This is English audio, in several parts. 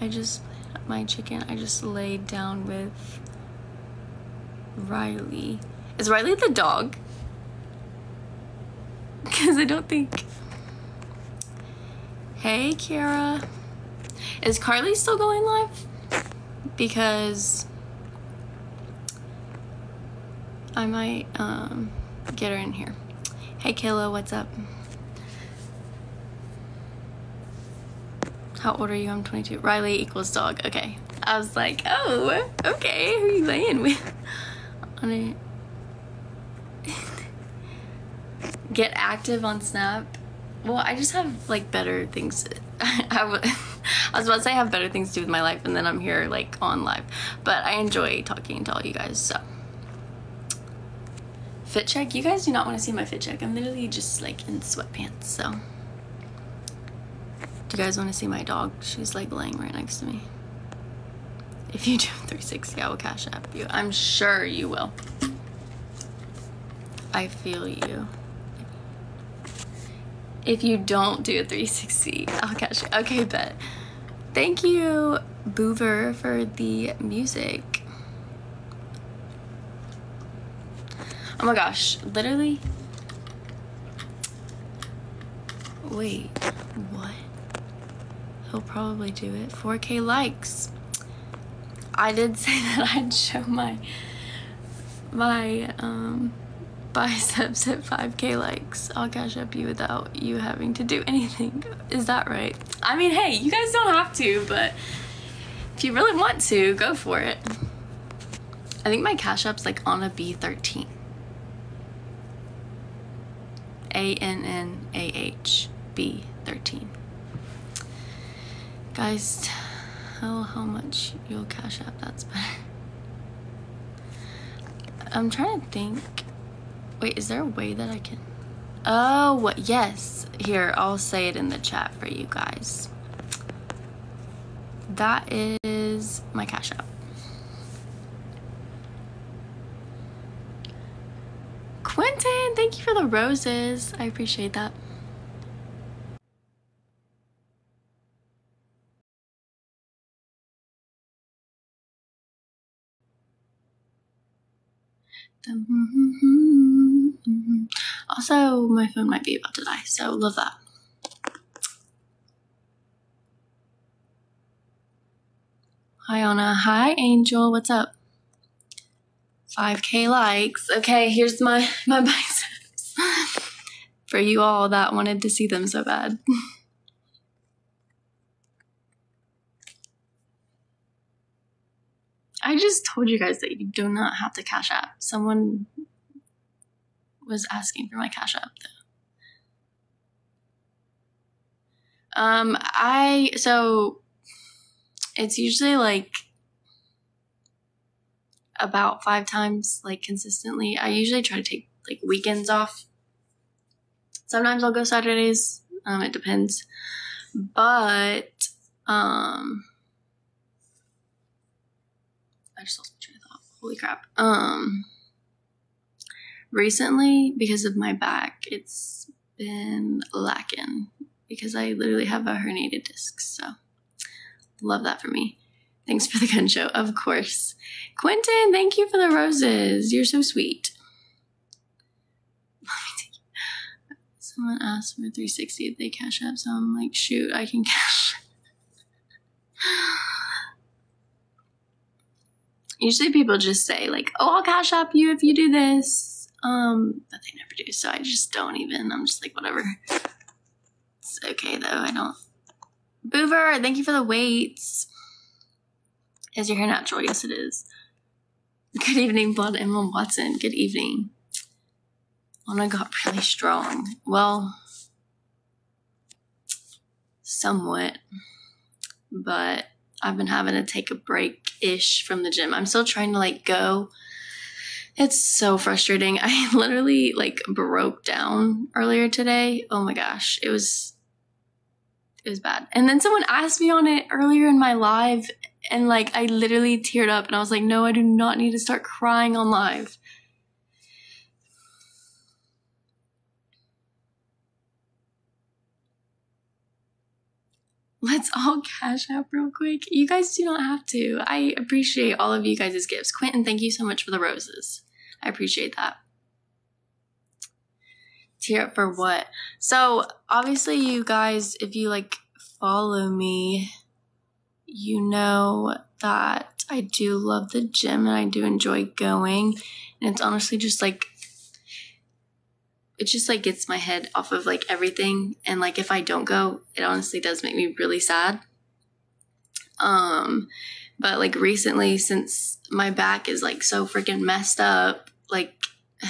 I just my chicken. I just laid down with Riley. Is Riley the dog? Because I don't think. Hey, Kiara. Is Carly still going live? Because I might um, get her in here. Hey, Kayla, what's up? How old are you? I'm 22. Riley equals dog. Okay. I was like, oh, okay. Who are you laying with? On it. Get active on Snap. Well, I just have like better things. I was about to say I have better things to do with my life, and then I'm here like on live. But I enjoy talking to all you guys. So fit check. You guys do not want to see my fit check. I'm literally just like in sweatpants. So do you guys want to see my dog? She's like laying right next to me. If you do 360, I will cash app you. I'm sure you will. I feel you. If you don't do a 360, I'll catch you. Okay, bet. Thank you, Boover, for the music. Oh my gosh, literally. Wait, what? He'll probably do it. 4K likes. I did say that I'd show my my um biceps at 5k likes. I'll cash app you without you having to do anything. Is that right? I mean, hey, you guys don't have to, but if you really want to, go for it. I think my cash app's like on a B13. A N N A H B13. Guys, tell how much you'll cash app, that's better. I'm trying to think. Wait, is there a way that I can? Oh, what yes. Here, I'll say it in the chat for you guys. That is my cash app. Quentin, thank you for the roses. I appreciate that. Mm-hmm. Also, my phone might be about to die, so love that. Hi, Anna. Hi, Angel. What's up? 5k likes. Okay, here's my, my biceps. For you all that wanted to see them so bad. I just told you guys that you do not have to cash app. Someone was asking for my cash app though. Um, I so it's usually like about five times, like consistently. I usually try to take like weekends off. Sometimes I'll go Saturdays. Um, it depends, but um I just lost my train of thought. Holy crap. Um, recently, because of my back, it's been lacking because I literally have a herniated disc. So, love that for me. Thanks for the gun show, of course. Quentin, thank you for the roses. You're so sweet. Someone asked for 360 if they cash app, so I'm like, shoot, I can cash. Usually people just say like, "Oh, I'll cash app you if you do this," um, but they never do. So I just don't even. I'm just like, whatever. It's okay though. I don't. Boover, thank you for the weights. Is your hair natural? Yes, it is. Good evening, Blood Emma Watson. Good evening. Lana got really strong. Well, somewhat, but I've been having to take a break ish from the gym. I'm still trying to like go. It's so frustrating. I literally like broke down earlier today. Oh my gosh. It was it was bad. And then someone asked me on it earlier in my live and like I literally teared up and I was like, "No, I do not need to start crying on live." Let's all cash out real quick. You guys do not have to. I appreciate all of you guys' gifts. Quentin, thank you so much for the roses. I appreciate that. Tear up for what? So, obviously, you guys, if you like follow me, you know that I do love the gym and I do enjoy going. And it's honestly just like it just like gets my head off of like everything. And like if i don't go it honestly does make me really sad. Um but like recently since my back is like so freaking messed up like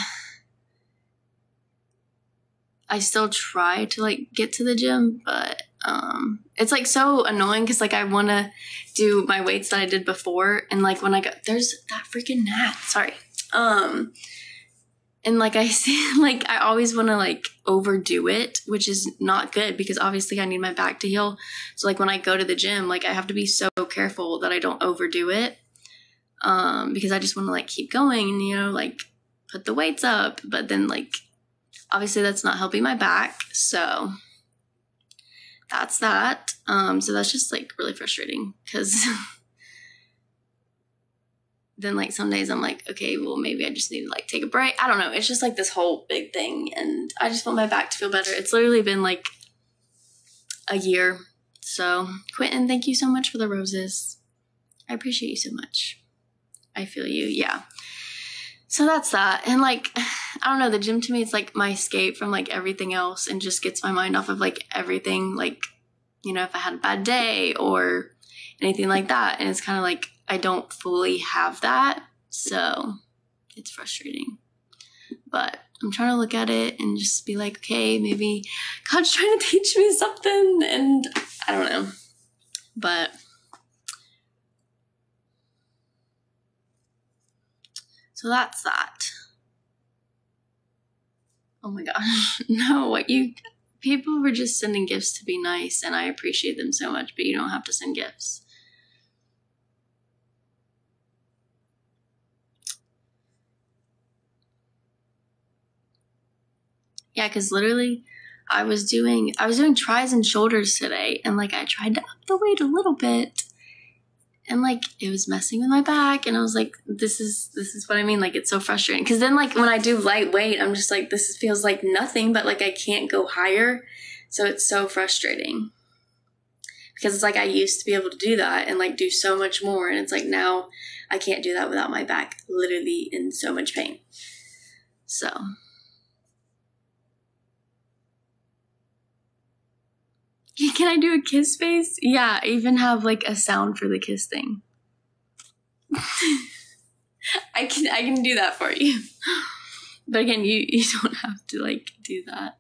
i still try to like get to the gym but um it's like so annoying because like i want to do my weights that i did before. And like when i go there's that freaking gnat. Sorry. Um and like I see, like I always want to like overdo it, which is not good because obviously I need my back to heal. So like when I go to the gym, like I have to be so careful that I don't overdo it, um, because I just want to like keep going and you know like put the weights up, but then like obviously that's not helping my back, so that's that. Um, so that's just like really frustrating because. then like some days I'm like, okay, well maybe I just need to like take a break. I don't know. It's just like this whole big thing and I just want my back to feel better. It's literally been like a year. So, Quentin, thank you so much for the roses. I appreciate you so much. I feel you. Yeah. So that's that. And like I don't know, the gym to me is like my escape from like everything else and just gets my mind off of like everything like you know, if I had a bad day or anything like that. And it's kind of like I don't fully have that. So it's frustrating. But I'm trying to look at it and just be like, okay, maybe God's trying to teach me something. And I don't know. But so that's that. Oh my gosh. No, what you people were just sending gifts to be nice and I appreciate them so much, but you don't have to send gifts. Yeah, because literally, I was doing I was doing tris and shoulders today, and like I tried to up the weight a little bit, and like it was messing with my back, and I was like, this is this is what I mean. Like it's so frustrating because then like when I do lightweight, I'm just like this feels like nothing, but like I can't go higher, so it's so frustrating. Because it's like I used to be able to do that and like do so much more, and it's like now I can't do that without my back literally in so much pain. So Can I do a kiss face? Yeah, I even have like a sound for the kiss thing. I can I can do that for you. But again, you, you don't have to like do that.